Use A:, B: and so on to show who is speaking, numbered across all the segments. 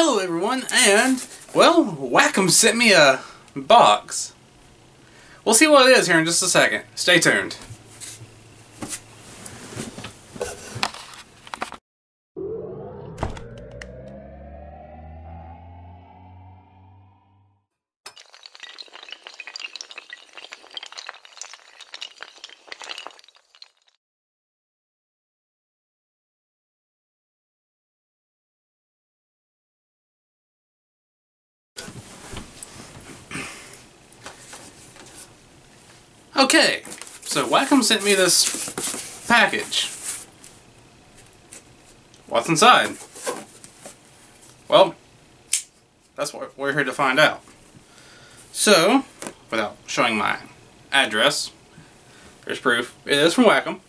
A: Hello everyone, and, well, Wacom sent me a box. We'll see what it is here in just a second. Stay tuned. Okay, so Wacom sent me this package. What's inside? Well, that's what we're here to find out. So, without showing my address, there's proof. It is from Wacom.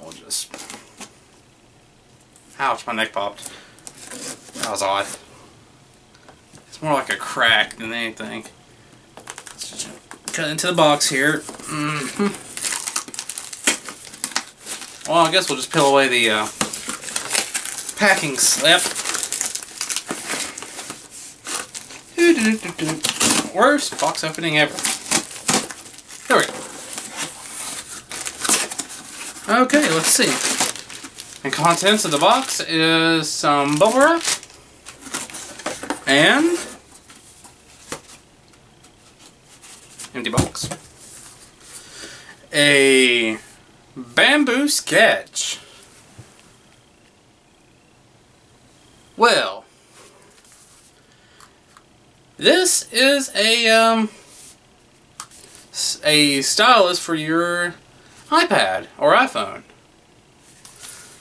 A: We'll just... Ouch, my neck popped. That was odd. It's more like a crack than anything cut into the box here. Mm -hmm. Well, I guess we'll just peel away the uh, packing slip. Worst box opening ever. There we go. Okay, let's see. The contents of the box is some bubble wrap and empty box. A bamboo sketch. Well, this is a um a stylus for your iPad or iPhone.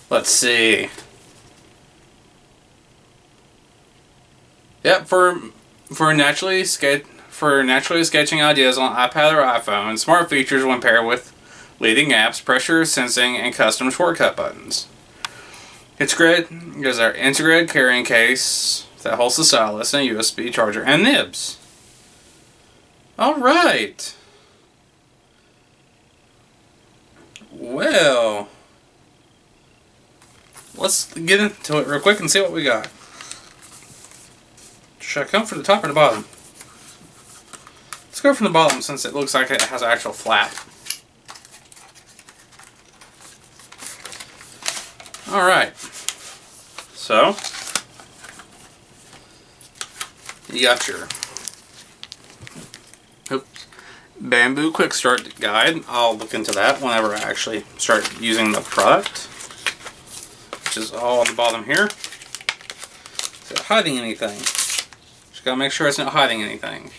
A: Let's see. Yep, for for naturally sketch for naturally sketching ideas on iPad or iPhone, smart features when paired with leading apps, pressure sensing, and custom shortcut buttons. It's great because our integrated carrying case that holds the stylus and a USB charger and nibs. Alright. Well, let's get into it real quick and see what we got. Should I come from the top or the bottom? Go from the bottom since it looks like it has an actual flap. Alright. So, you got your oops, bamboo quick start guide. I'll look into that whenever I actually start using the product. Which is all on the bottom here. Is it hiding anything? Just gotta make sure it's not hiding anything.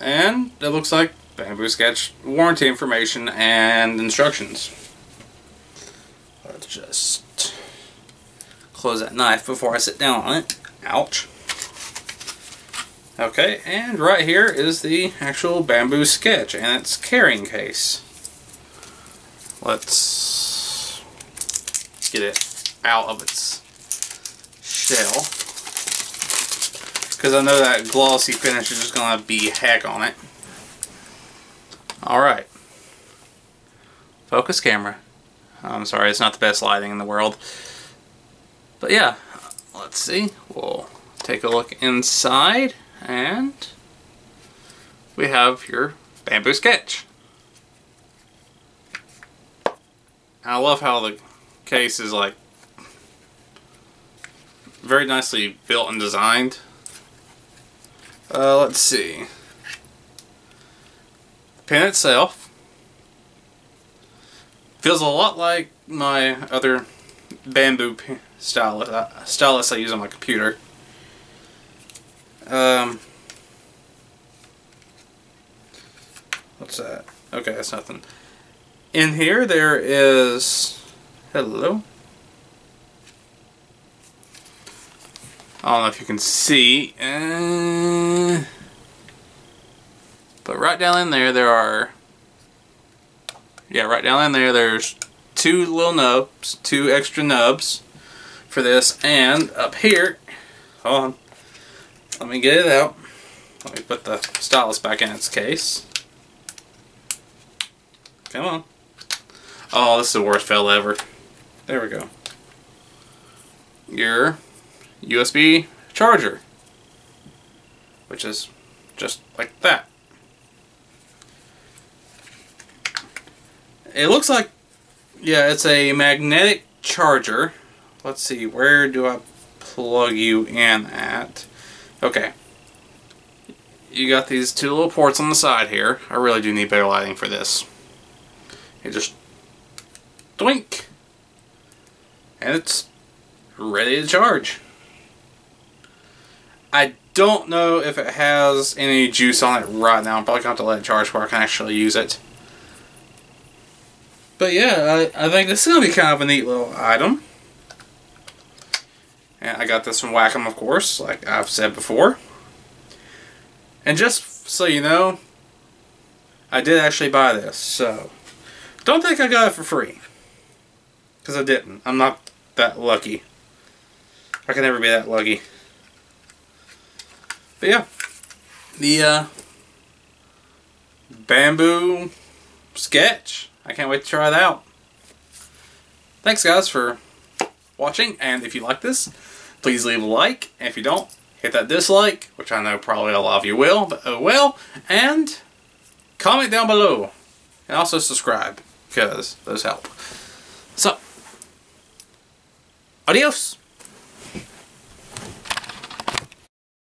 A: And it looks like Bamboo Sketch warranty information and instructions. Let's just close that knife before I sit down on it. Ouch. Okay, and right here is the actual Bamboo Sketch and its carrying case. Let's get it out of its shell. Because I know that glossy finish is just going to be heck on it. Alright. Focus camera. I'm sorry, it's not the best lighting in the world. But yeah, let's see. We'll take a look inside and we have your bamboo sketch. I love how the case is like very nicely built and designed. Uh, let's see. The pen itself feels a lot like my other bamboo stylus, uh, stylus I use on my computer. Um, what's that? Okay, that's nothing. In here there is, hello, I don't know if you can see. But right down in there, there are... Yeah, right down in there, there's two little nubs, two extra nubs for this. And up here, hold on, let me get it out. Let me put the stylus back in its case. Come on. Oh, this is the worst fail ever. There we go. your USB charger, which is just like that. It looks like, yeah, it's a magnetic charger. Let's see, where do I plug you in at? Okay. You got these two little ports on the side here. I really do need better lighting for this. You just Twink. And it's ready to charge. I don't know if it has any juice on it right now. I'm probably going to have to let it charge before I can actually use it. But yeah, I, I think this is going to be kind of a neat little item. And I got this from Wacom, of course, like I've said before. And just so you know, I did actually buy this, so don't think I got it for free. Because I didn't. I'm not that lucky. I can never be that lucky. But yeah. The uh, bamboo sketch. I can't wait to try it out. Thanks guys for watching. And if you like this, please leave a like. And if you don't, hit that dislike. Which I know probably a lot of you will. But oh well. And comment down below. And also subscribe. Because those help. So. Adios.